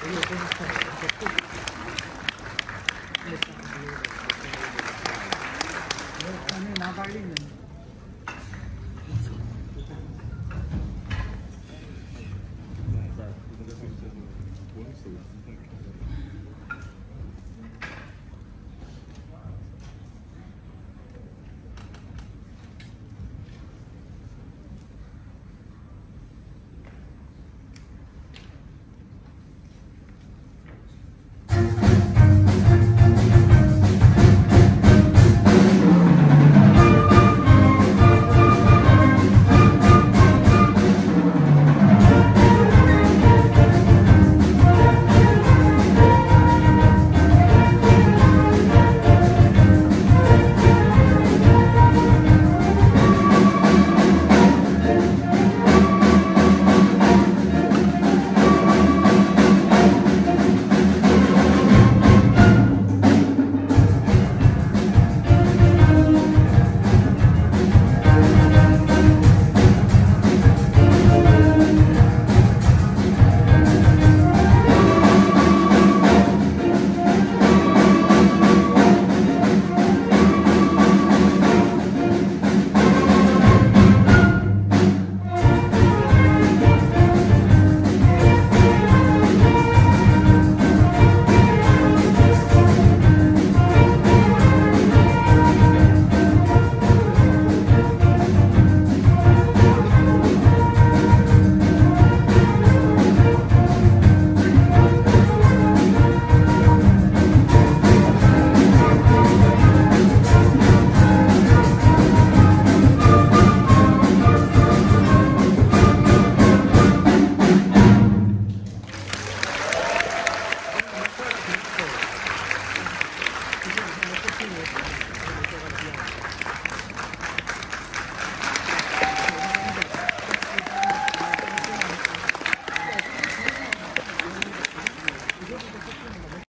我有这是看人的不。那上边，那上边拿白领的。